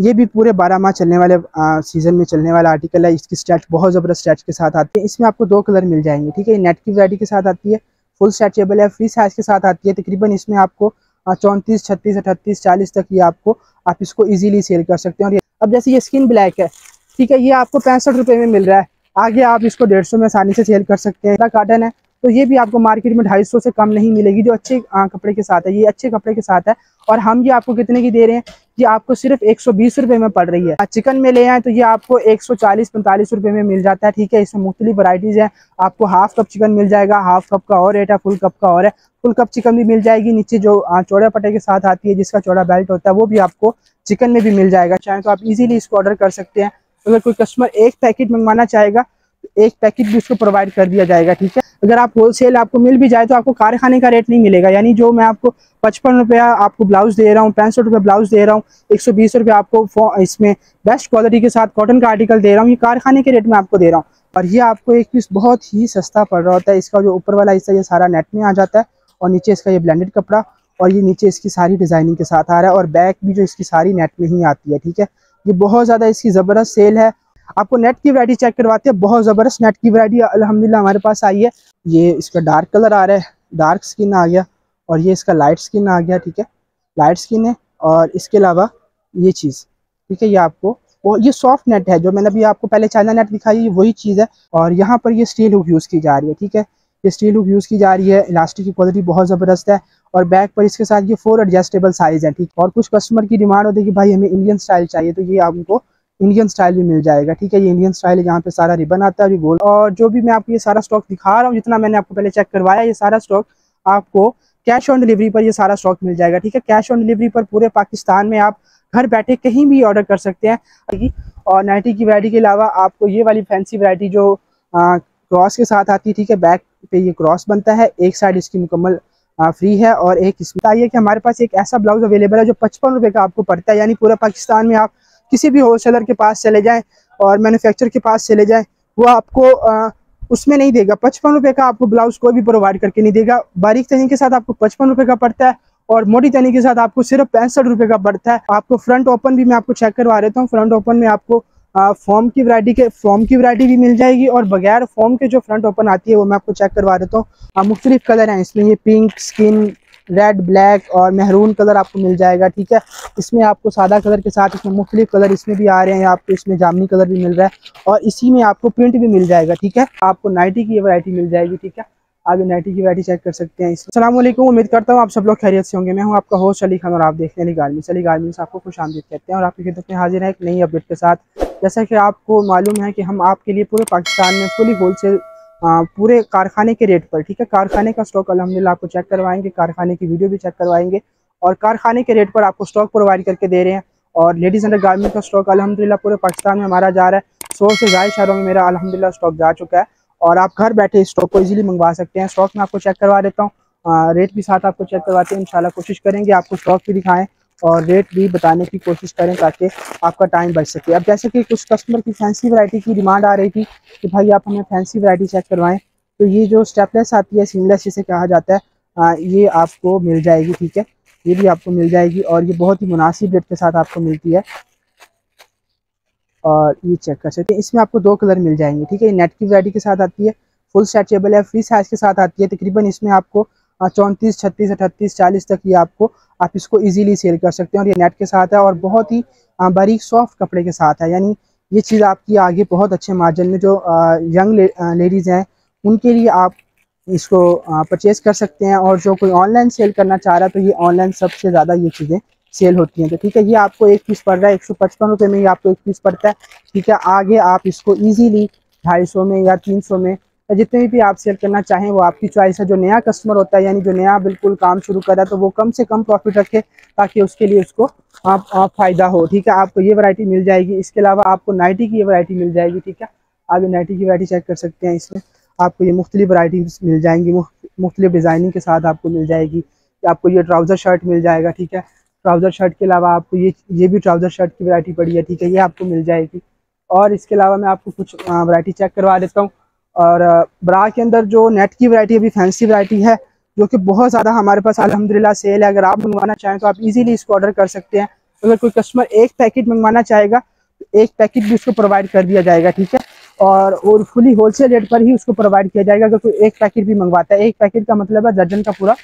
ये भी पूरे बारह माह चलने वाले सीज़न में चलने वाला आर्टिकल है। इसकी स्टैच बहुत ज़बरदस्त स्टैच के साथ आती है। इसमें आपको दो कलर मिल जाएँगे, ठीक है? नेट की वरायटी के साथ आती है फुल स्ट्रेचेबल है फ्री साइज़ के साथ आती है। तकरीबन इसमें आपको चौंतीस, छत्तीस अठतीस चालीस तक ये आपको, आप इसको इजीली सेल कर सकते हैं। और अब जैसे ये स्किन ब्लैक है, ठीक है? ये आपको पैंसठ रुपये में मिल रहा है। आगे आप इसको डेढ़ सौ में आसानी से सेल कर सकते हैं। काटन है तो ये भी आपको मार्केट में ढाई सौ से कम नहीं मिलेगी, जो अच्छे कपड़े के साथ है, ये अच्छे कपड़े के साथ है। और हम ये आपको कितने की दे रहे हैं? ये आपको सिर्फ़ एक सौ में पड़ रही है। चिकन में ले आए तो ये आपको एक सौ में मिल जाता है, ठीक है? इसमें मुख्तलि वराइटीज़ है। आपको हाफ़ कप चिकन मिल जाएगा हाफ़ कप का और रेट है फुल कप का और है। फुल कप चिकन भी मिल जाएगी, नीचे जो चौड़ा पटे के साथ आती है, जिसका चौड़ा बेल्ट होता है, वो भी आपको चिकन में भी मिल जाएगा। चाहे तो आप इजीली इसको ऑर्डर कर सकते हैं। अगर कोई कस्टमर एक पैकेट मंगवाना चाहेगा तो एक पैकेट भी उसको प्रोवाइड कर दिया जाएगा, ठीक है? अगर आप होलसेल आपको मिल भी जाए तो आपको कारखाने का रेट नहीं मिलेगा। यानी जो मैं आपको पचपन रुपया आपको ब्लाउज दे रहा हूँ, पैंसठ रुपया ब्लाउज दे रहा हूँ, एक सौ बीस रुपये आपको इसमें बेस्ट क्वालिटी के साथ कॉटन का आर्टिकल दे रहा हूँ, ये कारखाने के रेट में आपको दे रहा हूँ। और ये आपको एक पीस बहुत ही सस्ता पड़ रहा होता है। इसका जो ऊपर वाला हिस्सा, ये सारा नेट में आ जाता है और नीचे इसका ये ब्लेंडेड कपड़ा और ये नीचे इसकी सारी डिज़ाइनिंग के साथ आ रहा है और बैक भी जो इसकी सारी नेट में ही आती है, ठीक है? ये बहुत ज़्यादा इसकी ज़बरदस्त सेल है आपको नेट की वरायटी चेक करवाते हैं। बहुत ज़बरदस्त नेट की वरायटी अलहमदिल्ला हमारे पास आई है। ये इसका डार्क कलर आ रहा है। डार्क स्किन आ गया और ये इसका लाइट स्किन आ गया, ठीक है? लाइट स्किन है और इसके अलावा ये चीज़, ठीक है? ये आपको वो ये सॉफ्ट नेट है। जो मैंने अभी आपको पहले चाइना नेट दिखाई है वही चीज़ है। और यहाँ पर ये स्टील हुक यूज़ की जा रही है, ठीक है? ये स्टील हुक यूज़ की जा रही है। इलास्टिक की क्वालिटी बहुत ज़बरदस्त है। और बैक पर इसके साथ ये फोर एडजस्टेबल साइज़ है, ठीक? और कुछ कस्टमर की डिमांड होती है कि भाई हमें इंडियन स्टाइल चाहिए तो ये आपको इंडियन स्टाइल भी मिल जाएगा, ठीक है? ये इंडियन स्टाइल है यहाँ पे सारा रिबन आता है गोल और जो भी मैं आपको ये सारा स्टॉक दिखा रहा हूँ, जितना मैंने आपको पहले चेक करवाया, ये सारा स्टॉक आपको कैश ऑन डिलीवरी पर ये सारा स्टॉक मिल जाएगा, ठीक है? कैश ऑन डिलीवरी पर पूरे पाकिस्तान में आप घर बैठे कहीं भी ऑर्डर कर सकते हैं। और नाइटी की वरायटी के अलावा आपको ये वाली फैंसी वरायटी जो क्रॉस के साथ आती है, ठीक है? बैक पे ये क्रॉस बनता है, एक साइड इसकी मुकम्मल फ्री है और एक इसमें आइए कि हमारे पास एक ऐसा ब्लाउज अवेलेबल है जो पचपन रुपये का आपको पड़ता है, यानी पूरा पाकिस्तान में आप किसी भी होलसेलर के पास चले जाएँ और मैन्युफैक्चर के पास चले जाएँ वो आपको आ, उसमें नहीं देगा। पचपन रुपये का आपको ब्लाउज कोई भी प्रोवाइड करके नहीं देगा। बारीक तनी के साथ आपको पचपन रुपये का पड़ता है और मोटी तनी के साथ आपको सिर्फ़ पैंसठ रुपये का पड़ता है। आपको फ्रंट ओपन भी मैं आपको चेक करवा देता हूँ। फ्रंट ओपन में आपको फॉर्म की वरायटी के फॉर्म की वरायटी भी मिल जाएगी और बगैर फॉर्म के जो फ्रंट ओपन आती है वो मैं आपको चेक करवा देता हूँ। मुख्तलिफ़ कलर हैं इसमें ये पिंक स्किन रेड ब्लैक और मेहरून कलर आपको मिल जाएगा, ठीक है? इसमें आपको सादा कलर के साथ इसमें मुख्तलिफ़ कलर इसमें भी आ रहे हैं, आपको इसमें जामनी कलर भी मिल रहा है और इसी में आपको प्रिंट भी मिल जाएगा, ठीक है? आपको नाइटी की वरायटी मिल जाएगी, ठीक है? आगे नाइटी की वरायटी चेक कर सकते हैं अल्लाम उम्मीद करता हूँ आप सब लोग खैरियत से होंगे। मैं हूँ आपका होस्ट अली खान और आप देखते हैं अली गार्मेंट्स अली गार्मेंट्स आपको खुश आमदीद कहते हैं और आपकी खिदमत में हाजिर है एक नई अपडेट के साथ। जैसा कि आपको मालूम है कि हम आपके लिए पूरे पाकिस्तान में फुली होलसेल पूरे कारखाने के रेट पर, ठीक है? कारखाने का स्टॉक अलहमदिल्ला आपको चेक करवाएँगे, कारखाने की वीडियो भी चेक करवाएँगे और कारखाने के रेट पर आपको स्टॉक प्रोवाइड करके दे रहे हैं और लेडीज़ अंडर गार्मेंट का स्टॉक अलहमदिल्ला पूरे पाकिस्तान में हमारा जा रहा है। सौ से ज़्यादा शहरों में मेरा अलहमदिल्ला स्टॉक जा चुका है और आप घर बैठे इस स्टॉक को इजीली मंगवा सकते हैं। स्टॉक में आपको चेक करवा देता हूँ। रेट भी साथ आपको चेक करवाते हैं। इंशाल्लाह कोशिश करेंगे आपको स्टॉक भी दिखाएँ। और रेट भी बताने की कोशिश करें ताकि आपका टाइम बच सके। अब जैसे कि कुछ कस्टमर की फैंसी वैरायटी की डिमांड आ रही थी कि भाई आप हमें फैंसी वैरायटी चेक करवाएँ तो ये जो स्टेपलेस आती है सीमलेस जिसे कहा जाता है आ, ये आपको मिल जाएगी ठीक है? ये भी आपको मिल जाएगी और ये बहुत ही मुनासिब रेट के साथ आपको मिलती है। और ये चेक कर सकते हैं। इसमें आपको दो कलर मिल जाएँगे ठीक है? नेट की वरायटी के साथ आती है फुल स्ट्रेचेबल है फ्री साइज़ के साथ आती है। तकरीबन इसमें आपको चौंतीस छत्तीस अठतीस चालीस तक ये आपको आप इसको इजीली सेल कर सकते हैं और ये नेट के साथ है और बहुत ही बारीक सॉफ्ट कपड़े के साथ है। यानी ये चीज़ आपकी आगे बहुत अच्छे मार्जिन में जो यंग ले, लेडीज़ हैं उनके लिए आप इसको परचेज़ कर सकते हैं और जो कोई ऑनलाइन सेल करना चाह रहा है तो ये ऑनलाइन सबसे ज़्यादा ये चीज़ें सेल होती हैं। तो ठीक है ये आपको एक पीस पड़ रहा है एक सौ पचपन रुपये में ही आपको एक पीस पड़ता है। ठीक है आगे आप इसको ईजीली ढाई सौ में या तीन सौ में या जितने भी आप सेल करना चाहें वो आपकी चॉइस है। जो नया कस्टमर होता है यानी जो नया बिल्कुल काम शुरू कर है तो वो कम से कम प्रॉफिट रखे ताकि उसके लिए उसको आप, आप फ़ायदा हो ठीक है? आपको ये वैरायटी मिल जाएगी। इसके अलावा आपको नाइटी की ये वैरायटी मिल जाएगी ठीक है? आगे नाइटी की वैरायटी चेक कर सकते हैं इसमें। आपको ये मुख्तलिफ़ वराइटीज़ मिल जाएँगी। मुख्तलिफ़ डिज़ाइनिंग के साथ आपको मिल जाएगी। आपको ये ट्राउज़र शर्ट मिल जाएगा ठीक है? ट्राउज़र शर्ट के अलावा आपको ये ये भी ट्राउज़र शर्ट की वैरायटी पड़ी है ठीक है? ये आपको मिल जाएगी। और इसके अलावा मैं आपको कुछ वैरायटी चेक करवा देता हूँ। और ब्रा के अंदर जो नेट की वैरायटी अभी फैंसी वैरायटी है, जो कि बहुत ज़्यादा हमारे पास अलहमदिल्ला सेल है। अगर आप मंगवाना चाहें तो आप इजीली इसको ऑर्डर कर सकते हैं। अगर कोई कस्टमर एक पैकेट मंगवाना चाहेगा तो एक पैकेट भी उसको प्रोवाइड कर दिया जाएगा, ठीक है? और और फुली होलसेल रेट पर ही उसको प्रोवाइड किया जाएगा। अगर कोई एक पैकेट भी मंगवाता है, एक पैकेट का मतलब है दर्जन का पूरा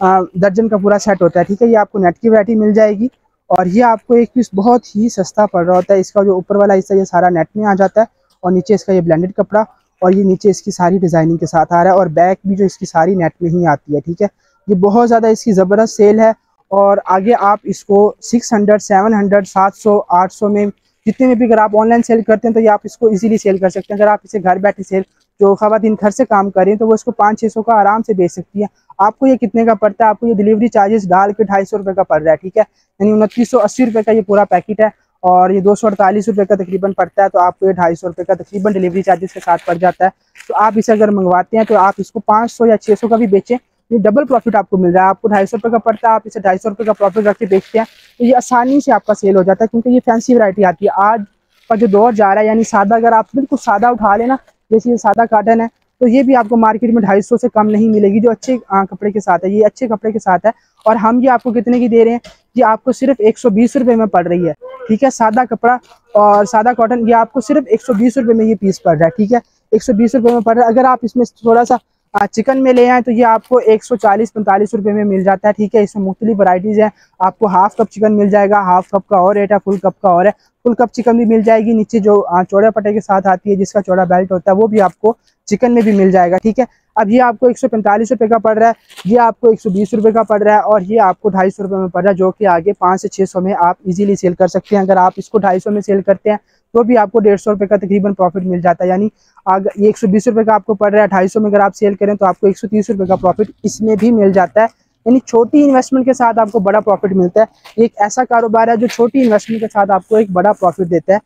दर्जन का पूरा सेट होता है, ठीक है? ये आपको नेट की वरायटी मिल जाएगी। और ये आपको एक पीस बहुत ही सस्ता पड़ रहा होता है। इसका जो ऊपर वाला हिस्सा, ये सारा नेट में आ जाता है। और नीचे इसका ये ब्लेंडेड कपड़ा। और ये नीचे इसकी सारी डिज़ाइनिंग के साथ आ रहा है और बैक भी जो इसकी सारी नेट में ही आती है ठीक है? ये बहुत ज़्यादा इसकी ज़बरदस्त सेल है और आगे आप इसको 600, 700, 700, 800 में जितने में भी अगर आप ऑनलाइन सेल करते हैं तो ये आप इसको इजीली सेल कर सकते हैं। अगर आप इसे घर बैठे सेल जो खातन घर से काम करें तो वो इसको पाँच छः सौ का आराम से बेच सकती है। आपको ये कितने का पड़ता है? आपको ये डिलीवरी चार्जेस डाल के ढाई सौ रुपये का पड़ रहा है ठीक है? यानी उनतीस सौ अस्सी रुपये का ये पूरा पैकेट है और ये दो सौ अड़तालीस रुपये का तकरीबन पड़ता है तो आपको ये ढाई सौ रुपये का तकरीबन डिलीवरी चार्जेस के साथ पड़ जाता है। तो आप इसे अगर मंगवाते हैं तो आप इसको पाँच सौ या छः सौ का भी बेचें, ये डबल प्रॉफिट आपको मिल रहा है। आपको ढाई सौ रुपये का पड़ता है, आप इसे ढाई सौ रुपये का प्रॉफिट रख के बेचते हैं तो ये आसानी से आपका सेल हो जाता है, क्योंकि ये फैंसी वरायटी आती है। आज का जो दौर जा रहा है, यानी सादा, अगर आप बिल्कुल सादा उठा लेना जैसे ये सादा काटन है तो ये भी आपको मार्केट में ढाई सौ से कम नहीं मिलेगी, जो अच्छे कपड़े के साथ है, ये अच्छे कपड़े के साथ है। और हम ये आपको कितने की दे रहे हैं, ये आपको सिर्फ़ एक सौ बीस रुपये में पड़ रही है। ठीक है, सादा कपड़ा और सादा कॉटन ये आपको सिर्फ़ एक सौ में ये पीस पड़ रहा है, ठीक है? एक सौ में पड़ रहा है। अगर आप इसमें थोड़ा सा चिकन में ले आए तो ये आपको एक सौ चालीस, पैंतालीस रुपये में मिल जाता है, ठीक है? इसमें मुख्तलि वराइटीज़ हैं। आपको हाफ़ कप चिकन मिल जाएगा हाफ़ कप का और रेट है फुल कप का और है। फुल कप चिकन भी मिल जाएगी, नीचे जो चौड़े पटे के साथ आती है, जिसका चौड़ा बेल्ट होता है, वो भी आपको चिकन में भी मिल जाएगा, ठीक है? अब ये आपको एक सौ रुपये का पड़ रहा है, ये आपको एक सौ रुपये का पड़ रहा है, और ये आपको ढाई सौ में पड़ रहा है, जो कि आगे पाँच से छः सौ में आप इजीली सेल कर सकते हैं। अगर आप इसको ढाई सौ में सेल करते हैं तो भी आपको डेढ़ सौ रुपये का तकरीबन प्रॉफिट मिल जाता है। यानी अगर एक सौ बीस रुपये का आपको पड़ रहा है ढाई सौ में अगर आप सेल करें तो आपको एक सौ तीस रुपये का प्रॉफिट इसमें भी मिल जाता है। यानी छोटी इन्वेस्टमेंट के साथ आपको बड़ा प्रॉफिट मिलता है। एक ऐसा कारोबार है जो छोटी इन्वेस्टमेंट के साथ आपको एक बड़ा प्रॉफिट देता है।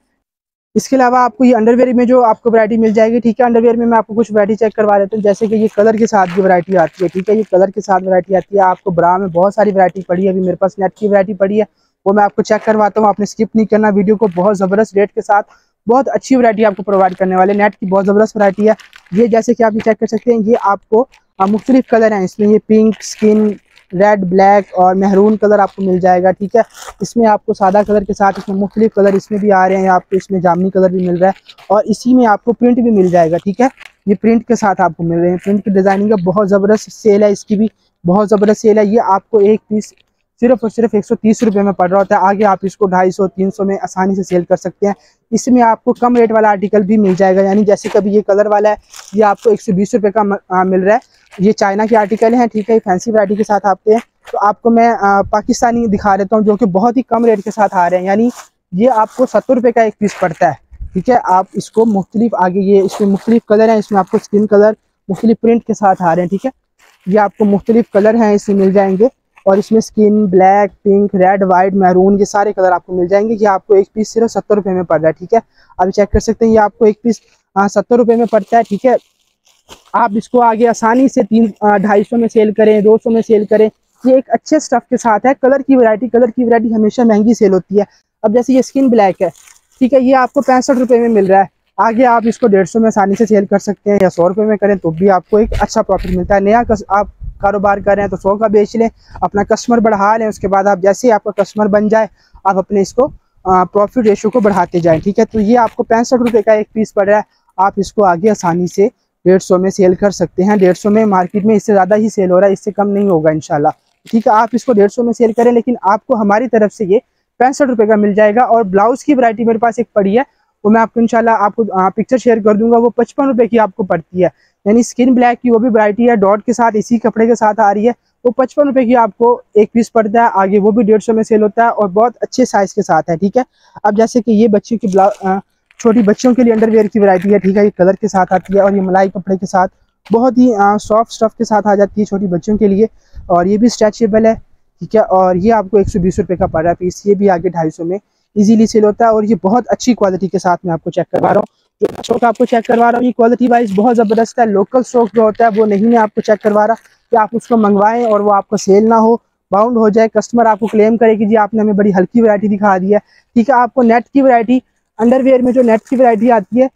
इसके अलावा आपको ये अंडरवेयर में जो आपको वैरायटी मिल जाएगी, ठीक है अंडरवेयर में मैं आपको कुछ वैरायटी चेक करवा देता हूँ। जैसे कि ये कलर के साथ की वैरायटी आती है, ठीक है, ये कलर के साथ वैरायटी आती है। आपको ब्रा में बहुत सारी वैरायटी पड़ी है, अभी मेरे पास नेट की वैरायटी पड़ी है। वो मैं आपको चेक करवाता हूँ, आपने स्किप नहीं करना वीडियो को बहुत ज़बरदस्त रेट के साथ, बहुत अच्छी वैरायटी आपको प्रोवाइड करने वाले नेट की बहुत ज़बरदस्त वैरायटी है। ये जैसे कि आप ये चेक कर सकते हैं, ये आपको मुख्तलिफ़ कलर हैं। इसमें ये पिंक स्किन रेड ब्लैक और मेहरून कलर आपको मिल जाएगा, ठीक है? इसमें आपको सादा कलर के साथ इसमें मुख्तलिफ़ कलर इसमें भी आ रहे हैं आपको इसमें जामनी कलर भी मिल रहा है और इसी में आपको प्रिंट भी मिल जाएगा, ठीक है? ये प्रिंट के साथ आपको मिल रहे हैं। प्रिंट की डिज़ाइनिंग का बहुत ज़बरदस्त सेल है, इसकी भी बहुत ज़बरदस्त सेल है। ये आपको एक पीस सिर्फ़ और सिर्फ़ एक सौ में पड़ रहा होता है। आगे आप इसको ढाई सौ तीन सौ में आसानी से सेल कर सकते हैं। इसमें आपको कम रेट वाला आर्टिकल भी मिल जाएगा। यानी जैसे कभी ये कलर वाला है ये आपको एक सौ बीस का मिल रहा है। ये चाइना के आर्टिकल हैं ठीक है फैंसी वरायटी के साथ आते हैं। तो आपको मैं आ, पाकिस्तानी दिखा देता हूँ जो कि बहुत ही कम रेट के साथ आ रहे हैं। यानी ये आपको सत्तर रुपये का एक पीस पड़ता है ठीक है। आप इसको मुख्तलिफ़ आगे ये इसमें मुख्तलिफ़ कलर हैं इसमें आपको स्किन कलर मुख्तलिफ़ प्रिंट के साथ आ रहे हैं ठीक है। ये आपको मुख्तलिफ़ कलर हैं इसमें मिल जाएँगे। और इसमें skin black pink red white maroon ये सारे कलर आपको मिल जाएँगे। ये आपको एक पीस सिर्फ़ सत्तर रुपये में पड़ रहा है, ठीक है? अभी चेक कर सकते हैं, ये आपको एक पीस सत्तर रुपये में पड़ता है, ठीक है? आप इसको आगे आसानी से तीन ढाई सौ में सेल करें, दो सौ में सेल करें। ये एक अच्छे स्टफ़ के साथ है कलर की वैरायटी कलर की वैरायटी हमेशा महँगी सेल होती है। अब जैसे ये स्किन ब्लैक है, ठीक है? ये आपको पैंसठ रुपये में मिल रहा है। आगे आप इसको डेढ़ सौ में आसानी से सेल कर सकते हैं या सौ रुपये में करें तो भी आपको एक अच्छा प्रॉफिट मिलता है। नया आप कारोबार कर रहे हैं तो सौ का बेच लें, अपना कस्टमर बढ़ा लें, उसके बाद आप जैसे ही आपका कस्टमर बन जाए, आप अपने इसको प्रॉफिट रेशो को बढ़ाते जाएँ, ठीक है? तो ये आपको पैंसठ रुपये का एक पीस पड़ रहा है, आप इसको आगे आसानी से डेढ़ सौ में सेल कर सकते हैं। डेढ़ सौ में मार्केट में इससे ज़्यादा ही सेल हो रहा है, इससे कम नहीं होगा इनशाला ठीक है, आप इसको डेढ़ सौ में सेल करें, लेकिन आपको हमारी तरफ़ से ये पैंसठ रुपये का मिल जाएगा, और ब्लाउज़ की वरायटी मेरे पास एक पड़ी है, वो मैं आपको इंशाल्लाह आपको पिक्चर शेयर कर दूँगा, वो पचपन रुपए की आपको पड़ती है। यानी स्किन ब्लैक की वो भी वरायटी है डॉट के साथ, इसी कपड़े के साथ आ रही है। वो पचपन रुपए की आपको एक पीस पड़ता है, आगे वो भी डेढ़ सौ में सेल होता है और बहुत अच्छे साइज़ के साथ है, ठीक है? अब जैसे कि ये बच्चों की छोटी बच्चियों के लिए अंडरवेयर की वरायटी है, ठीक है? ये कलर के साथ आती है और ये मलाई कपड़े के साथ बहुत ही सॉफ्ट स्टफ़ के साथ आ जाती है छोटी बच्चों के लिए और ये भी स्ट्रेचेबल है, ठीक है? और ये आपको एक सौ बीस रुपये का पड़ रहा है पीस ये भी आगे ढाई सौ में इजीली सेल होता है और ये बहुत अच्छी क्वालिटी के साथ मैं आपको चेक करवा रहा हूँ। जो स्टॉक आपको चेक करवा रहा हूँ, ये क्वालिटी वाइज बहुत ज़बरदस्त है। लोकल स्टॉक जो होता है, वो नहीं मैं आपको चेक करवा रहा। कि आप उसको मंगवाएँ और वो आपको सेल ना हो। बाउंड हो जाए कस्टमर आपको क्लेम करे कि जी आपने हमें बड़ी हल्की वैरायटी दिखा दी है। ठीक है, आपको नेट की वैरायटी अंडरवेयर में जो नेट की वैरायटी आती है,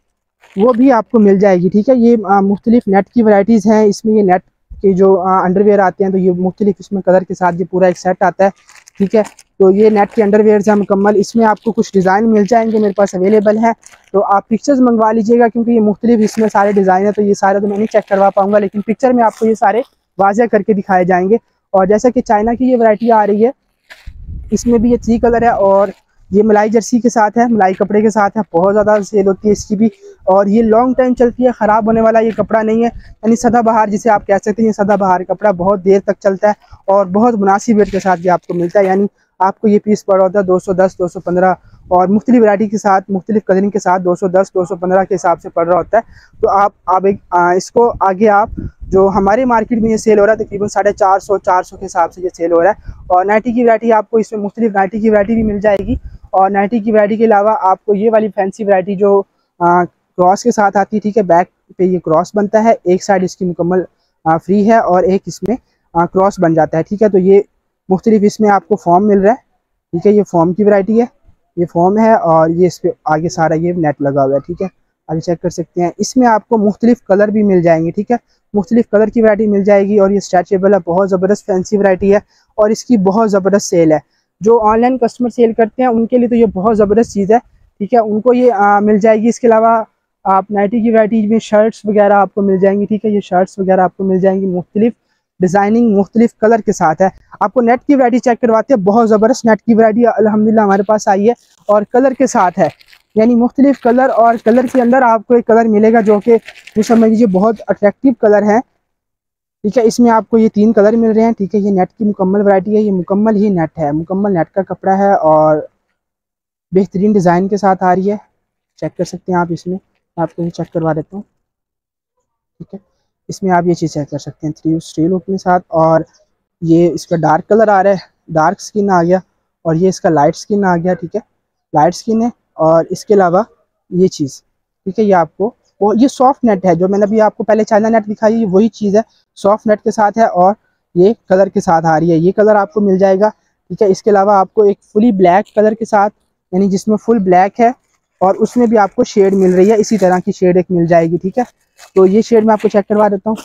वो भी आपको मिल जाएगी। ठीक है, ये मुख्तलिफ़ नेट की वैरायटीज़ हैं। इसमें ये नेट के जो अंडरवेयर आते हैं तो ये मुख्तलिफ़ इसमें कलर के साथ ये पूरा एक सेट आता है। ठीक है तो ये नेट के अंडरवेयर है मुकम्मल। इसमें आपको कुछ डिज़ाइन मिल जाएँगे, मेरे पास अवेलेबल है। तो आप पिक्चर्स मंगवा लीजिएगा, क्योंकि ये मुख्तलिफ़ इसमें सारे डिज़ाइन है तो ये सारे तो मैं नहीं चेक करवा पाऊँगा, लेकिन पिक्चर में आपको ये सारे वाजह करके दिखाए जाएँगे। और जैसा कि चाइना की ये वरायटी आ रही है, इसमें भी ये थ्री कलर है और ये मलाई जर्सी के साथ है, मलाई कपड़े के साथ है, बहुत ज़्यादा सेल होती है इसकी भी। और ये लॉन्ग टाइम चलती है, ख़राब होने वाला ये कपड़ा नहीं है, यानी सदा बहार जिसे आप कह सकते हैं, ये सदा बहार कपड़ा बहुत देर तक चलता है और बहुत मुनासिब रेट के साथ ये आपको मिलता है, यानी आपको ये पीस पड़ होता है दो सौ दस दो सौ पंद्रह और मुख्तलि वरायटी के साथ मुख्तलिफ़ कलरिंग के साथ 210 215 के हिसाब से पड़ रहा होता है। तो आप आप एक आ, इसको आगे आप जो हमारे मार्केट में ये सेल हो रहा है तकरीबन साढ़े चार सौ चार सौ के हिसाब से ये सेल हो रहा है। और नाइटी की वरायटी आपको इसमें मुख्तलिफ़ नाइटी की वरायटी भी मिल जाएगी। और नाइटी की वरायटी के अलावा आपको ये वाली फैंसी वरायटी जो क्रॉस के साथ आती है ठीक है बैक पे ये क्रॉस बनता है। एक साइड इसकी मुकम्मल फ्री है और एक इसमें क्रॉस बन जाता है ठीक है। तो ये मुख्तलिफ़ इसमें आपको फॉर्म मिल रहा है। ठीक है ये फॉर्म की वरायटी है ये फॉर्म है और ये इस पर आगे सारा ये नेट लगा हुआ है ठीक है। अभी चेक कर सकते हैं। इसमें आपको मुख्तलिफ़ कलर भी मिल जाएँगे ठीक है। मुख्तलिफ़ कलर की वरायटी मिल जाएगी और ये स्ट्रेचेबल है बहुत ज़बरदस्त फैंसी वरायटी है और इसकी बहुत ज़बरदस्त सेल है। जो ऑनलाइन कस्टमर सेल करते हैं उनके लिए तो ये बहुत ज़बरदस्त चीज़ है ठीक है। उनको ये आ, मिल जाएगी। इसके अलावा आप नाइटी की वरायटी में शर्ट्स वगैरह आपको मिल जाएँगी ठीक है। ये शर्ट्स वगैरह आपको मिल जाएँगी मुख्तलिफ़। डिज़ाइनिंग मुख्तलिफ़ कलर के साथ है। आपको नेट की वरायटी चेक करवाते हैं। बहुत ज़बरदस्त नेट की वरायटी अलहमदिल्ला हमारे पास आई है और कलर के साथ है। यानी मुख्तलिफ़ कलर और कलर के अंदर आपको एक कलर मिलेगा जो कि जो समझ लीजिए बहुत अट्रैक्टिव कलर है। ठीक है, इसमें आपको ये तीन कलर मिल रहे हैं। ठीक है, ये नेट की मुकम्मल वैरायटी है, ये मुकम्मल ही नेट है। मुकम्मल नेट का कपड़ा है और बेहतरीन डिज़ाइन के साथ आ रही है। चेक कर सकते हैं आप इसमें। आपको ये चेक करवा देता हूँ। ठीक है। इसमें आप ये चीज़ चेक कर सकते हैं थ्री स्ट्री लुक के साथ और ये इसका डार्क कलर आ रहा है डार्क स्किन आ गया और ये इसका लाइट स्किन आ गया, ठीक है? लाइट स्किन है और इसके अलावा ये चीज़, ठीक है? ये आपको, और ये सॉफ्ट नेट है, जो मैंने अभी आपको पहले चाइना नेट दिखाई है वही चीज़ है सॉफ्ट नेट के साथ है और ये कलर के साथ आ रही है। ये कलर आपको मिल जाएगा, ठीक है? इसके अलावा आपको एक फुली ब्लैक कलर के साथ, यानी जिसमें फुल ब्लैक है और उसमें भी आपको शेड मिल रही है इसी तरह की शेड एक मिल जाएगी ठीक है? तो ये शेड मैं आपको चेक करवा देता हूँ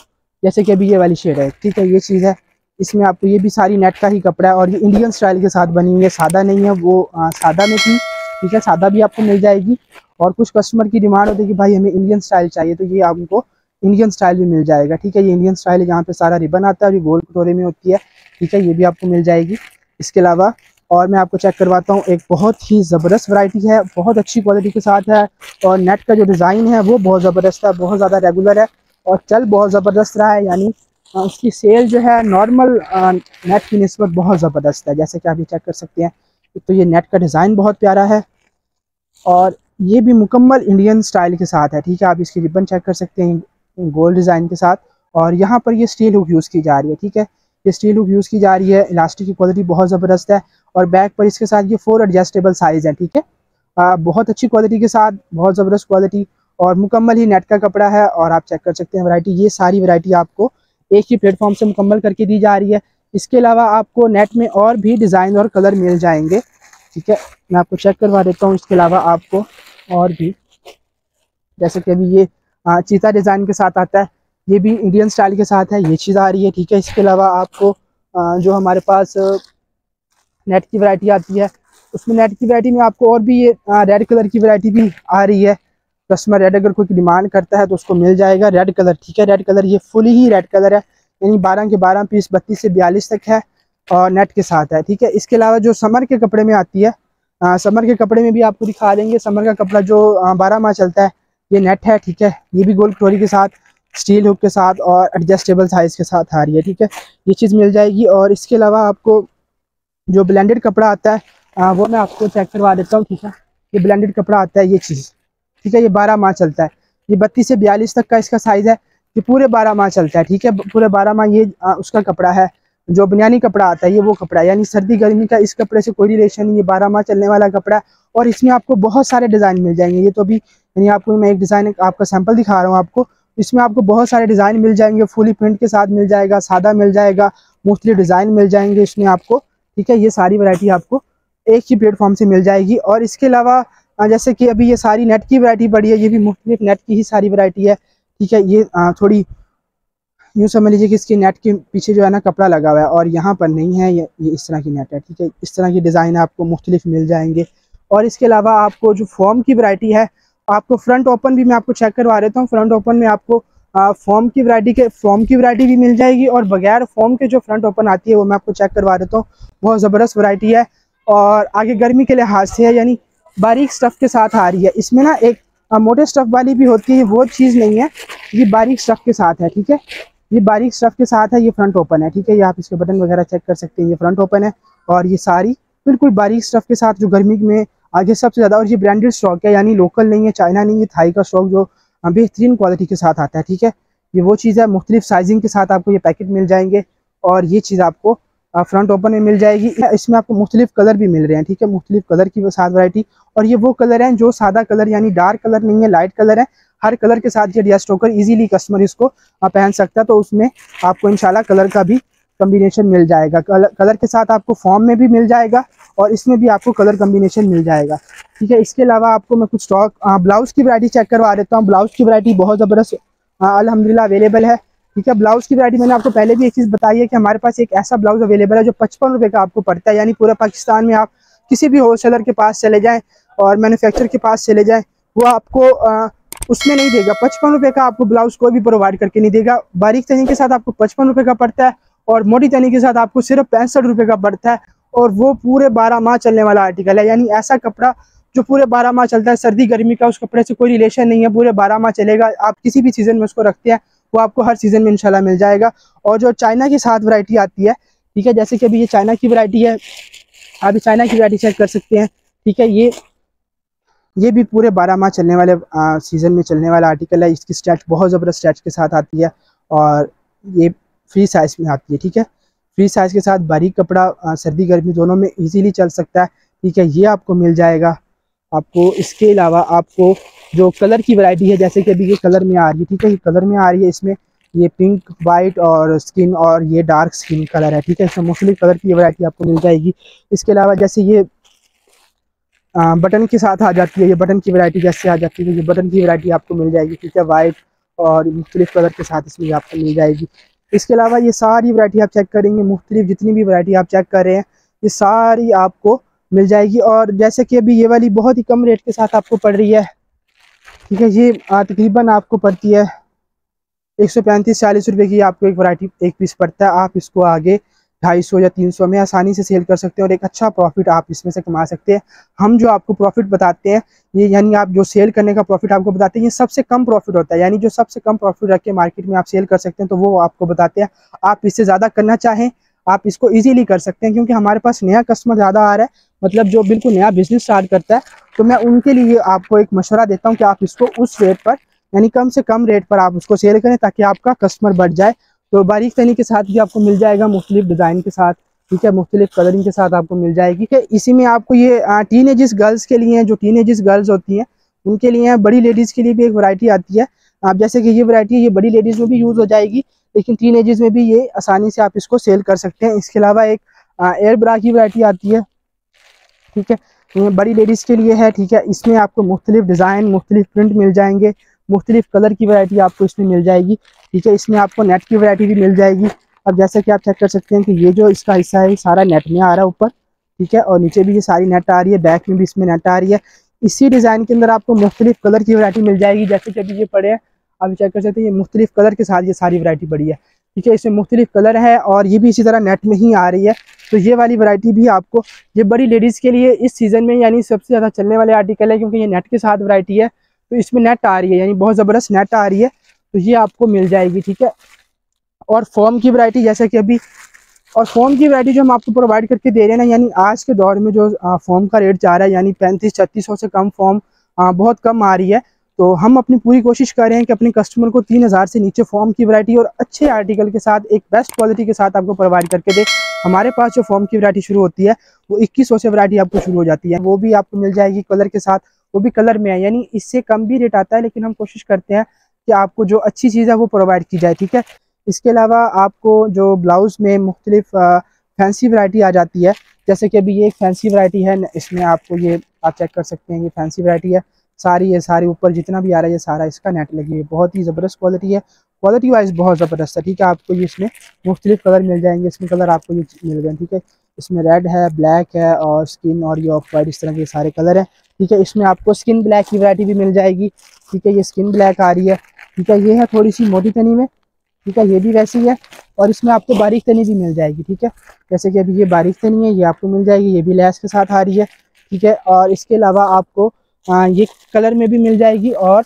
जैसे कि अभी ये वाली शेड है ठीक है? ये चीज़ है इसमें आपको ये भी सारी नेट का ही कपड़ा है और ये इंडियन स्टाइल के साथ बनी हुई है सादा नहीं है वो आ, सादा में थी ठीक है? सादा भी आपको मिल जाएगी और कुछ कस्टमर की डिमांड होती है कि भाई हमें इंडियन स्टाइल चाहिए तो ये आपको इंडियन स्टाइल भी मिल जाएगा ठीक है? ये इंडियन स्टाइल है जहाँ पे सारा रिबन आता है अभी गोल कटोरे में होती है ठीक है? ये भी आपको मिल जाएगी। इसके अलावा और मैं आपको चेक करवाता हूँ, एक बहुत ही ज़बरदस्त वैरायटी है, बहुत अच्छी क्वालिटी के साथ है और नेट का जो डिज़ाइन है, वो बहुत ज़बरदस्त है, बहुत ज़्यादा रेगुलर है और चल बहुत ज़बरदस्त रहा है, यानी उसकी सेल जो है नॉर्मल नेट की नस्बत बहुत ज़बरदस्त है, जैसे कि आप ये चेक कर सकते हैं। तो ये नेट का डिज़ाइन बहुत प्यारा है और ये भी मुकम्मल इंडियन स्टाइल के साथ है, ठीक है? आप इसकी रिबन चेक कर सकते हैं गोल्ड डिज़ाइन के साथ और यहाँ पर ये स्टील हुक यूज़ की जा रही है, ठीक है? ये स्टील हुक यूज़ की जा रही है। इलास्टिक की क्वालिटी बहुत ज़बरदस्त है और बैक पर इसके साथ ये फोर एडजस्टेबल साइज़ है, ठीक है? बहुत अच्छी क्वालिटी के साथ, बहुत ज़बरदस्त क्वालिटी और मुकम्मल ही नेट का कपड़ा है और आप चेक कर सकते हैं वैरायटी ये सारी वैरायटी आपको एक ही प्लेटफॉर्म से मुकम्मल करके दी जा रही है। इसके अलावा आपको नेट में और भी डिज़ाइन और कलर मिल जाएँगे, ठीक है? मैं आपको चेक करवा देता हूँ, इसके अलावा आपको और भी, जैसे कि अभी ये चीता डिज़ाइन के साथ आता है। ये भी इंडियन स्टाइल के साथ है ये चीज़ आ रही है ठीक है। इसके अलावा आपको जो हमारे पास नेट की वैरायटी आती है उसमें नेट की वैरायटी में आपको और भी ये रेड कलर की वैरायटी भी आ रही है। कस्टमर रेड अगर कोई डिमांड करता है तो उसको मिल जाएगा रेड कलर ठीक है। रेड कलर ये फुली ही रेड कलर है यानी बारह के बारह पीस बत्तीस से बयालीस तक है और नेट के साथ है ठीक है। इसके अलावा जो समर के कपड़े में आती है आ, समर के कपड़े में भी आपको दिखा देंगे। समर का कपड़ा जो बारह माह चलता है ये नेट है ठीक है। ये भी गोल कटोरी के साथ स्टील हुक के साथ और एडजस्टेबल साइज़ के साथ आ रही है ठीक है? ये चीज़ मिल जाएगी और इसके अलावा आपको जो ब्लेंडेड कपड़ा आता है आ, वो मैं आपको चेक करवा देता हूँ ठीक है? ये ब्लेंडेड कपड़ा आता है ये चीज़ ठीक है? ये बारह माह चलता है। ये बत्तीस से बयालीस तक का इसका साइज़ है ये पूरे बारह माह चलता है ठीक है? पूरे बारह माह ये आ, उसका कपड़ा है जो बनियानी कपड़ा आता है ये वो कपड़ा यानी सर्दी गर्मी का इस कपड़े से कोई रिलेशन नहीं ये बारह माह चलने वाला कपड़ा है और इसमें आपको बहुत सारे डिज़ाइन मिल जाएँगे। ये तो अभी यानी आपको मैं एक डिज़ाइन आपका सैंपल दिखा रहा हूँ आपको। इसमें आपको बहुत सारे डिज़ाइन मिल जाएँगे फुली प्रिंट के साथ मिल जाएगा सादा मिल जाएगा मुख्तलि डिज़ाइन मिल जाएँगे इसमें आपको ठीक है? ये सारी वैरायटी आपको एक ही प्लेटफॉर्म से मिल जाएगी और इसके अलावा जैसे कि अभी ये सारी नेट की वैरायटी बड़ी है ये भी मुख्तलिफ़ नेट की ही सारी वैरायटी है ठीक है? ये थोड़ी यूँ समझ लीजिए कि इसके नेट के पीछे जो है ना कपड़ा लगा हुआ है और यहाँ पर नहीं है ये, ये इस तरह की नेट है ठीक है? इस तरह की डिज़ाइन आपको मुख्तलिफ़ मिल जाएँगे और इसके अलावा आपको जो फॉर्म की वैरायटी है आपको फ्रंट ओपन भी मैं आपको चेक करवा देता हूँ। फ्रंट ओपन में आपको फॉर्म की वैरायटी के फॉर्म की वैरायटी भी मिल जाएगी और बगैर फॉर्म के जो फ्रंट ओपन आती है वो मैं आपको चेक करवा देता हूँ। बहुत ज़बरदस्त वैरायटी है और आगे गर्मी के लिहाज से है, यानी बारीक स्टफ़ के साथ आ रही है। इसमें ना एक मोटे स्टफ़ वाली भी होती है, वो चीज़ नहीं है। ये बारीक स्टफ़ के साथ है, ठीक है? ये बारीक स्टफ़ के साथ है, ये फ्रंट ओपन है, ठीक है? ये आप इसके बटन वगैरह चेक कर सकते हैं, ये फ्रंट ओपन है और ये सारी बिल्कुल बारीक स्टफ़ के साथ जो गर्मी में आगे सबसे ज़्यादा, और ये ब्रांडेड स्टॉक है, यानी लोकल नहीं है चाइना नहीं है थाई का स्टॉक जो बेहतरीन क्वालिटी के साथ आता है, ठीक है? ये वो चीज़ है, मुख्तलिफ़ साइजिंग के साथ आपको ये पैकेट मिल जाएँगे, और ये चीज़ आपको फ्रंट ओपन में मिल जाएगी। इसमें आपको मुख्तलिफ़ कलर भी मिल रहे हैं, ठीक है? मुख्तलिफ़ कलर की साथ वरायटी और ये वो कलर हैं जो सादा कलर यानी डार्क कलर नहीं है लाइट कलर है। हर कलर के साथ ये डिया स्टोकर इजीली कस्टमर इसको पहन सकता है तो उसमें आपको इंशाल्लाह कलर का भी कम्बिनेशन मिल जाएगा। कलर, के साथ आपको फॉर्म में भी मिल जाएगा और इसमें भी आपको कलर कम्बिनेशन मिल जाएगा। ठीक है इसके अलावा आपको मैं कुछ स्टॉक ब्लाउज की वरायटी चेक करवा देता हूँ। ब्लाउज की वरायटी बहुत ज़बरदस्त अलहमदिल्ला अवेलेबल है। ठीक है ब्लाउज की वरायटी मैंने आपको पहले भी एक चीज़ बताई है कि हमारे पास एक ऐसा ब्लाउज अवेलेबल है जो पचपन रुपये का आपको पड़ता है। यानी पूरा पाकिस्तान में आप किसी भी होलसेलर के पास चले जाएँ और मैन्युफैक्चर के पास चले जाएँ वो आपको उसमें नहीं देगा। पचपन रुपये का आपको ब्लाउज कोई भी प्रोवाइड करके नहीं देगा। बारीक तनी के साथ आपको पचपन रुपये का पड़ता है। और मोटी तनी के साथ आपको सिर्फ़ पैंसठ रुपये का पड़ता है और वो पूरे बारह माह चलने वाला आर्टिकल है। यानी ऐसा कपड़ा जो पूरे बारह माह चलता है, सर्दी, गर्मी का, उस कपड़े से कोई रिलेशन नहीं है। पूरे बारह माह चलेगा। आप किसी भी सीज़न में उसको रखते हैं, वो आपको हर सीज़न में इंशाल्लाह मिल जाएगा। और जो चाइना की साथ वैरायटी आती है, ठीक है, जैसे कि अभी ये चाइना की वैरायटी है, आप चाइना की वैरायटी चेक कर सकते हैं, ठीक है, ये ये भी पूरे बारह माह चलने वाले सीज़न में चलने वाला आर्टिकल है। इसकी स्टैच बहुत ज़बरदस्त स्टैच के साथ आती है और ये फ्री साइज़ में आती है ठीक है? फ्री साइज़ के साथ बारीक कपड़ा सर्दी गर्मी दोनों में इजीली चल सकता है ठीक है? ये आपको मिल जाएगा। आपको इसके अलावा आपको जो कलर की वैरायटी है जैसे कि अभी ये कलर में आ रही है ठीक है? ये कलर में आ रही है इसमें ये पिंक वाइट और स्किन और ये डार्क स्किन कलर है ठीक है? इसमें मुख्तलिफ़ कलर की वैरायटी आपको मिल जाएगी। इसके अलावा जैसे ये आ, बटन के साथ आ जाती है ये बटन की वैरायटी जैसे आ जाती है ये बटन की वैरायटी आपको मिल जाएगी ठीक है? वाइट और मुख्तलिफ़ कलर के साथ इसमें आपको मिल जाएगी। इसके अलावा ये सारी वरायटी आप चेक करेंगे, मुख्तलिफ़ जितनी भी वरायटी आप चेक कर रहे हैं, ये सारी आपको मिल जाएगी। और जैसे कि अभी ये वाली बहुत ही कम रेट के साथ आपको पड़ रही है, ठीक है, ये तकरीबन आपको पड़ती है एक सौ पैंतीस चालीस रुपये की आपको एक वरायटी एक पीस पड़ता है। आप इसको आगे ढाई सौ या तीन सौ में आसानी से सेल कर सकते हैं और एक अच्छा प्रॉफिट आप इसमें से कमा सकते हैं। हम जो आपको प्रॉफिट बताते हैं, ये यानी आप जो सेल करने का प्रॉफिट आपको बताते हैं, ये सबसे कम प्रॉफिट होता है। यानी जो सबसे कम प्रॉफिट रख के मार्केट में आप सेल कर सकते हैं तो वो आपको बताते हैं। आप इससे ज़्यादा करना चाहें, आप इसको ईजिली कर सकते हैं, क्योंकि हमारे पास नया कस्टमर ज़्यादा आ रहा है मतलब जो बिल्कुल नया बिज़नेस स्टार्ट करता है। तो मैं उनके लिए आपको एक मशवरा देता हूँ कि आप इसको उस रेट पर, यानी कम से कम रेट पर आप उसको सेल करें, ताकि आपका कस्टमर बढ़ जाए। तो बारीक तनी के साथ भी आपको मिल जाएगा मुख्तलिफ़ डिज़ाइन के साथ, ठीक है? मुख्तलिफ़ कलरिंग के साथ आपको मिल जाएगी कि इसी में आपको ये टीन एजिस गर्ल्स के लिए हैं, जो टीन एजिस गर्ल्स होती हैं, उनके लिए हैं, बड़ी लेडीज़ के लिए भी एक वैरायटी आती है। आप जैसे कि ये वैरायटी ये बड़ी लेडीज़ में भी यूज़ हो जाएगी, लेकिन टीन एजेस में भी ये आसानी से आप इसको सेल कर सकते हैं। इसके अलावा एक एयर ब्रा की वरायटी आती है, ठीक है? बड़ी लेडीज़ के लिए है, ठीक है? इसमें आपको मुख्तलिफ़ डिज़ाइन मुख्तलिफ़ प्रिंट मिल जाएँगे। मुख्तलिफ़ कलर की वरायटी आपको इसमें मिल जाएगी, ठीक है? इसमें आपको नेट की वरायटी भी मिल जाएगी। अब जैसे कि आप चेक कर सकते हैं कि ये जो इसका हिस्सा है सारा नेट में आ रहा है ऊपर, ठीक है? और नीचे भी ये सारी नेट आ रही है बैक में भी इसमें नेट आ रही है। इसी डिज़ाइन के अंदर आपको मुख्तलिफ़ कलर की वरायटी मिल जाएगी, जैसे कि अभी ये पड़े हैं। आप चेक कर सकते हैं, ये मुख्तलिफ़ कलर के साथ ये सारी वरायटी बड़ी है, ठीक है? इसमें मुख्तलिफ़ कलर है और ये भी इसी तरह नेट में ही आ रही है। तो ये वाली वैरायटी भी आपको, ये बड़ी लेडीज़ के लिए इस सीज़न में, यानी सबसे ज़्यादा चलने वाले आर्टिकल है, क्योंकि ये नेट के साथ वैरायटी है। तो इसमें नेट आ रही है, यानी बहुत ज़बरदस्त नेट आ रही है तो ये आपको मिल जाएगी, ठीक है? और फॉर्म की वरायटी जैसे कि अभी, और फॉर्म की वरायटी जो हम आपको प्रोवाइड करके दे रहे हैं ना, यानी आज के दौर में जो फॉर्म का रेट जा रहा है, यानी पैंतीस, छत्तीस से कम फॉर्म बहुत कम आ रही है तो हम अपनी पूरी कोशिश कर रहे हैं कि अपने कस्टमर को तीन हज़ार से नीचे फॉर्म की वैरायटी और अच्छे आर्टिकल के साथ, एक बेस्ट क्वालिटी के साथ आपको प्रोवाइड करके दे। हमारे पास जो फॉर्म की वैरायटी शुरू होती है, वो इक्कीस सौ से वैरायटी आपको शुरू हो जाती है। वो भी आपको मिल जाएगी कलर के साथ वो भी कलर में है, यानी इससे कम भी रेट आता है, लेकिन हम कोशिश करते हैं कि आपको जो अच्छी चीज़ है वो प्रोवाइड की जाए, ठीक है? इसके अलावा आपको जो ब्लाउज़ में मुख्तलिफ़ फैंसी वैरायटी आ जाती है, जैसे कि अभी ये फैंसी वैरायटी है इसमें आपको ये, आप चेक कर सकते हैं, ये फैंसी वैरायटी है। सारी ये, सारी ऊपर जितना भी आ रहा है, ये सारा इसका नेट लगी है। बहुत ही ज़बरदस्त क्वालिटी है। क्वालिटी वाइज बहुत ज़बरदस्त है, ठीक है? आपको ये इसमें मुख्तलिफ़ कलर मिल जाएँगे, इसमें कलर आपको ये मिल गए, ठीक है? इसमें रेड है ब्लैक है और स्किन और ये ऑफ़ वाइट इस तरह के सारे कलर हैं। ठीक है इसमें आपको स्किन ब्लैक की वैरायटी भी मिल जाएगी। ठीक है ये स्किन ब्लैक आ रही है। ठीक है ये है थोड़ी सी मोटी तनी में। ठीक है ये भी वैसी है और इसमें आपको बारीक तनी भी मिल जाएगी। ठीक है जैसे कि अभी ये बारीक तनी है ये आपको मिल जाएगी ये भी लैस के साथ आ रही है। ठीक है और इसके अलावा आपको आ, ये कलर में भी मिल जाएगी और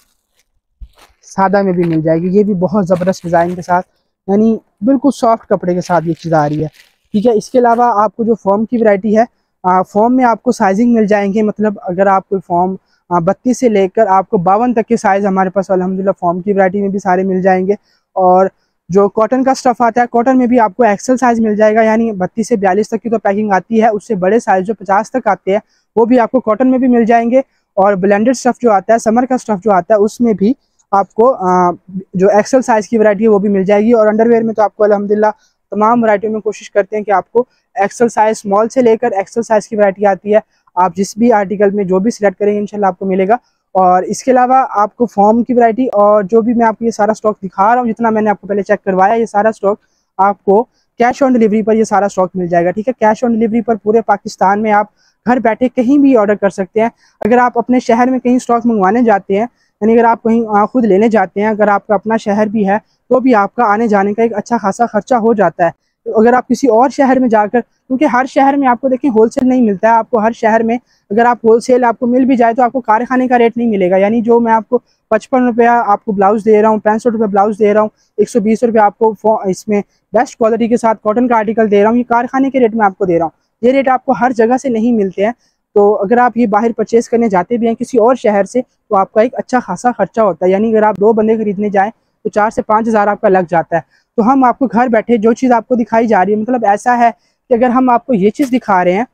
सादा में भी मिल जाएगी। ये भी बहुत ज़बरदस्त डिज़ाइन के साथ यानी बिल्कुल सॉफ्ट कपड़े के साथ ये चीज़ आ रही है। ठीक है इसके अलावा आपको जो फॉर्म की वैरायटी है फॉर्म में आपको साइजिंग मिल जाएँगे। मतलब अगर आप कोई फॉर्म बत्तीस से लेकर आपको बावन तक के साइज़ हमारे पास अलहमदिल्ला फॉर्म की वैरायटी में भी सारे मिल जाएँगे। और जो कॉटन का स्टफ़ आता है कॉटन में भी आपको एक्सेल साइज़ मिल जाएगा। यानी बत्तीस से बयालीस तक की तो पैकिंग आती है उससे बड़े साइज़ जो पचास तक आते हैं वो भी आपको कॉटन में भी मिल जाएँगे। और ब्लेंडेड स्टफ़ जो आता है समर का स्टफ़ जो आता है उसमें भी आपको आ, जो एक्सेल साइज़ की वैरायटी है वो भी मिल जाएगी। और अंडरवेयर में तो आपको अलहमदिल्ला तमाम वरायटियों में कोशिश करते हैं कि आपको एक्सल साइज़ स्मॉल से लेकर एक्सल साइज़ की वरायटी आती है। आप जिस भी आर्टिकल में जो भी सिलेक्ट करेंगे इनशाला आपको मिलेगा। और इसके अलावा आपको फॉर्म की वैरायटी और जो भी मैं आपको ये सारा स्टॉक दिखा रहा हूँ, जितना मैंने आपको पहले चेक करवाया, ये सारा स्टॉक आपको कैश ऑन डिलीवरी पर ये सारा स्टॉक मिल जाएगा, ठीक है? कैश ऑन डिलीवरी पर पूरे पाकिस्तान में आप घर बैठे कहीं भी ऑर्डर कर सकते हैं। अगर आप अपने शहर में कहीं स्टॉक मंगवाने जाते हैं यानी अगर आप कहीं खुद लेने जाते हैं, अगर आपका अपना शहर भी है तो भी आपका आने जाने का एक अच्छा खासा खर्चा हो जाता है। तो अगर आप किसी और शहर में जाकर, क्योंकि हर शहर में आपको देखें होलसेल नहीं मिलता है, आपको हर शहर में अगर आप होलसेल आपको मिल भी जाए तो आपको कारखाने का रेट नहीं मिलेगा। यानी जो मैं आपको पचपन रुपया आपको ब्लाउज दे रहा हूँ, पैंसठ रुपया ब्लाउज दे रहा हूँ, एक सौ बीस रुपये आपको इसमें बेस्ट क्वालिटी के साथ कॉटन का आर्टिकल दे रहा हूँ, ये कारखाने के रेट में आपको दे रहा हूँ। ये रेट आपको हर जगह से नहीं मिलते हैं। तो अगर आप ये बाहर परचेज करने जाते भी हैं किसी और शहर से तो आपका एक अच्छा खासा खर्चा होता है। यानी अगर आप दो बंदे खरीदने जाएँ तो चार से पाँच हज़ार आपका लग जाता है। तो हम आपको घर बैठे जो चीज़ आपको दिखाई जा रही है मतलब ऐसा है कि अगर हम आपको ये चीज़ दिखा रहे हैं,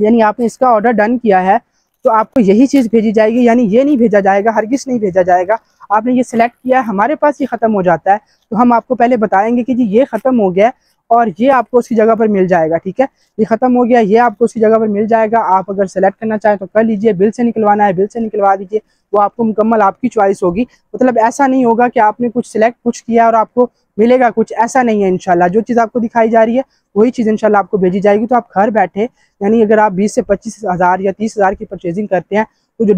यानी आपने इसका ऑर्डर डन किया है तो आपको यही चीज़ भेजी जाएगी। यानी ये नहीं भेजा जाएगा हरगिज नहीं भेजा जाएगा। आपने ये सिलेक्ट किया है, हमारे पास ये ख़त्म हो जाता है। तो हम आपको पहले बताएँगे कि जी, ये ख़त्म हो गया और ये आपको उसकी जगह पर मिल जाएगा, ठीक है? ये ख़त्म हो गया, ये आपको उसकी जगह पर मिल जाएगा। आप अगर सेलेक्ट करना चाहें तो कर लीजिए बिल से निकलवाना है बिल से निकलवा दीजिए, वो आपको मुकम्मल आपकी चॉइस होगी। मतलब ऐसा नहीं होगा कि आपने कुछ सिलेक्ट कुछ किया और आपको मिलेगा कुछ, ऐसा नहीं है इनशाला जो चीज़ आपको दिखाई जा रही है, वही चीज़ इनशाला आपको भेजी जाएगी। तो आप घर बैठे, यानी अगर आप बीस से पच्चीस हज़ार या तीस हज़ार की परचेजिंग करते हैं तो जो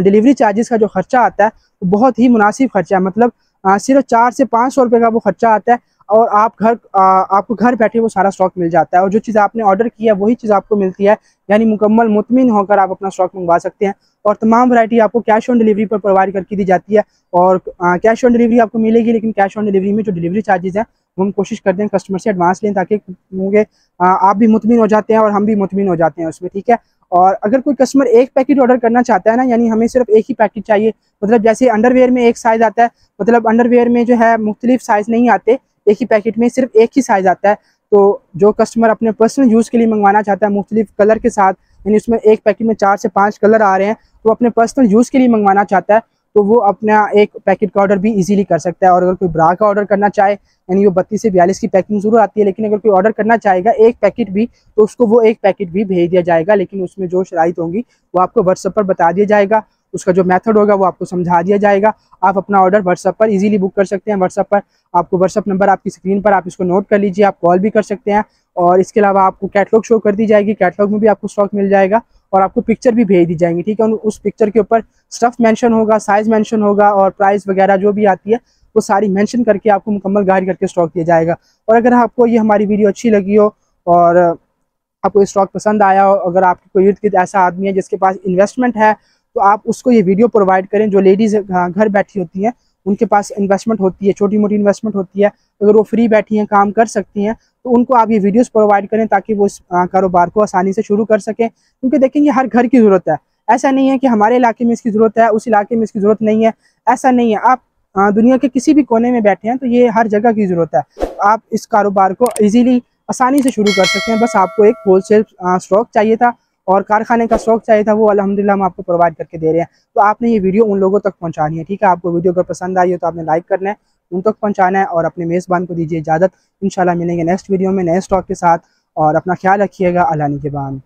डिलीवरी चार्जेस का जो खर्चा आता है, वो बहुत ही मुनासिब खर्चा है। मतलब सिर्फ़ चार से पाँच सौ रुपये का वो खर्चा आता है और आप घर आपको घर बैठे वो सारा स्टॉक मिल जाता है और जो चीज़ आपने ऑर्डर किया वही चीज़ आपको मिलती है। यानी मुकम्मल, मुतमिन होकर आप अपना स्टॉक मंगवा सकते हैं। और तमाम वैरायटी आपको कैश ऑन डिलीवरी पर प्रोवाइड करके दी जाती है। और कैश ऑन डिलीवरी आपको मिलेगी, लेकिन कैश ऑन डिलीवरी में जो डिलीवरी चार्जेस हैं, वो हम कोशिश करते हैं कस्टमर से एडवांस लें ताकि होंगे आप भी मुतमिन हो जाते हैं और हम भी मुतमिन हो जाते हैं उसमें, ठीक है? और अगर कोई कस्टमर एक पैकेट ऑर्डर करना चाहता है ना, यानी हमें सिर्फ़ एक ही पैकेट चाहिए मतलब जैसे अंडरवेयर में एक साइज़ आता है मतलब अंडरवेयर में जो है मुख्तलिफ़ साइज़ नहीं आते एक ही पैकेट में सिर्फ़ एक ही साइज़ आता है। तो जो कस्टमर अपने पर्सनल यूज़ के लिए मंगवाना चाहता है, मुख्तलिफ़ कलर के साथ, यानी उसमें एक पैकेट में चार से पाँच कलर आ रहे हैं तो अपने पर्सनल यूज़ के लिए मंगवाना चाहता है तो वो अपना एक पैकेट का ऑर्डर भी इजीली कर सकता है। और अगर कोई ब्रा का ऑर्डर करना चाहे, यानी वो बत्तीस से बयालीस की पैकिंग ज़रूर आती है, लेकिन अगर कोई ऑर्डर करना चाहेगा एक पैकेट भी तो उसको वो एक पैकेट भी भेज दिया जाएगा, लेकिन उसमें जो शराइत होंगी, वो आपको व्हाट्सअप पर बता दिया जाएगा। उसका जो मेथड होगा वो आपको समझा दिया जाएगा। आप अपना ऑर्डर व्हाट्सअप पर इजीली बुक कर सकते हैं। व्हाट्सअप पर आपको व्हाट्सअप नंबर आपकी स्क्रीन पर आप इसको नोट कर लीजिए, आप कॉल भी कर सकते हैं। और इसके अलावा आपको कैटलॉग शो कर दी जाएगी। कैटलॉग में भी आपको स्टॉक मिल जाएगा और आपको पिक्चर भी भेज दी जाएँगी, ठीक है? उस पिक्चर के ऊपर स्टफ़ मेंशन होगा साइज़ मेंशन होगा और प्राइस वगैरह जो भी आती है, वो सारी मेंशन करके आपको मुकम्मल गाइड करके स्टॉक दिया जाएगा। और अगर आपको ये हमारी वीडियो अच्छी लगी हो और आपको स्टॉक पसंद आया हो, अगर आपकी कोई इर्द गिर्द ऐसा आदमी है जिसके पास इन्वेस्टमेंट है तो आप उसको ये वीडियो प्रोवाइड करें, जो लेडीज़ घर बैठी होती हैं, उनके पास इन्वेस्टमेंट होती है छोटी मोटी इन्वेस्टमेंट होती है, अगर वो फ्री बैठी हैं, काम कर सकती हैं तो उनको आप ये वीडियोस प्रोवाइड करें ताकि वो इस कारोबार को आसानी से शुरू कर सकें। क्योंकि देखेंगे, हर घर की ज़रूरत है। ऐसा नहीं है कि हमारे इलाके में इसकी ज़रूरत है, उस इलाके में इसकी ज़रूरत नहीं है। ऐसा नहीं है। आप दुनिया के किसी भी कोने में बैठे हैं तो ये हर जगह की ज़रूरत है। आप इस कारोबार को ईजिली आसानी से शुरू कर सकते हैं। बस आपको एक होलसेल स्टॉक चाहिए था। और कारखाने का शौक चाहिए था, वो अलहमदिल्ला हम आपको प्रोवाइड करके दे रहे हैं। तो आपने ये वीडियो उन लोगों तक पहुँचानी है, ठीक है? आपको वीडियो अगर पसंद आई हो तो आपने लाइक करना है, उन तक पहुँचाना है और अपने मेज़बान को दीजिए इजाज़त। इन मिलेंगे नेक्स्ट वीडियो में, नए स्टॉक के साथ और अपना ख्याल रखिएगा। के बाद।